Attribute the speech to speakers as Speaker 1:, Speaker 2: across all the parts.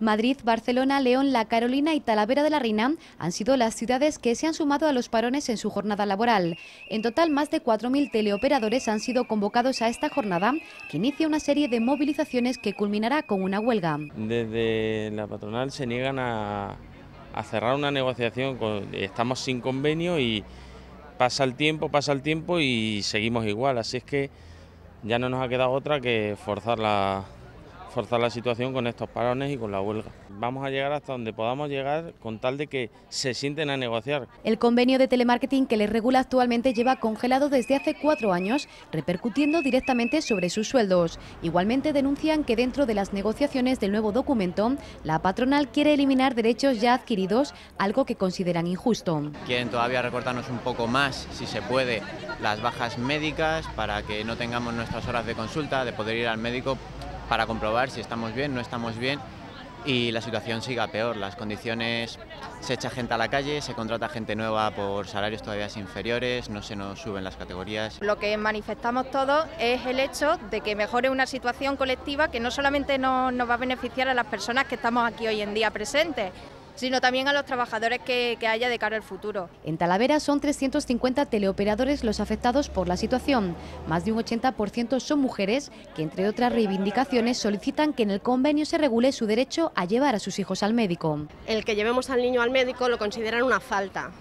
Speaker 1: Madrid, Barcelona, León, La Carolina y Talavera de la Reina han sido las ciudades que se han sumado a los parones en su jornada laboral. En total, más de 4.000 teleoperadores han sido convocados a esta jornada, que inicia una serie de movilizaciones que culminará con una huelga.
Speaker 2: Desde la patronal se niegan a, cerrar una negociación, estamos sin convenio y pasa el tiempo, pasa el tiempo y seguimos igual, así es que ya no nos ha quedado otra que forzar la forzar la situación con estos parones y con la huelga. Vamos a llegar hasta donde podamos llegar con tal de que se sienten a negociar.
Speaker 1: El convenio de telemarketing que les regula actualmente lleva congelado desde hace cuatro años, repercutiendo directamente sobre sus sueldos. Igualmente denuncian que dentro de las negociaciones del nuevo documento, la patronal quiere eliminar derechos ya adquiridos, algo que consideran injusto.
Speaker 3: Quieren todavía recortarnos un poco más, si se puede, las bajas médicas para que no tengamos nuestras horas de consulta, de poder ir al médico para comprobar si estamos bien, no estamos bien y la situación siga peor. Las condiciones, se echa gente a la calle, se contrata gente nueva por salarios todavía inferiores, no se nos suben las categorías.
Speaker 4: Lo que manifestamos todos es el hecho de que mejore una situación colectiva que no solamente nos, nos va a beneficiar a las personas que estamos aquí hoy en día presentes, sino también a los trabajadores que, haya de cara al futuro.
Speaker 1: En Talavera son 350 teleoperadores los afectados por la situación. Más de un 80% son mujeres que, entre otras reivindicaciones, solicitan que en el convenio se regule su derecho a llevar a sus hijos al médico.
Speaker 5: El que llevemos al niño al médico lo consideran una falta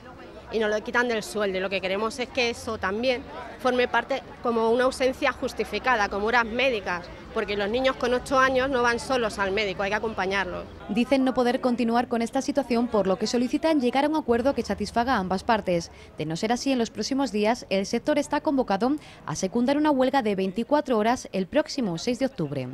Speaker 5: y nos lo quitan del sueldo. Y lo que queremos es que eso también forme parte como una ausencia justificada, como horas médicas, porque los niños con 8 años no van solos al médico, hay que acompañarlos.
Speaker 1: Dicen no poder continuar con esta situación, por lo que solicitan llegar a un acuerdo que satisfaga a ambas partes. De no ser así, en los próximos días, el sector está convocado a secundar una huelga de 24 horas el próximo 6 de octubre.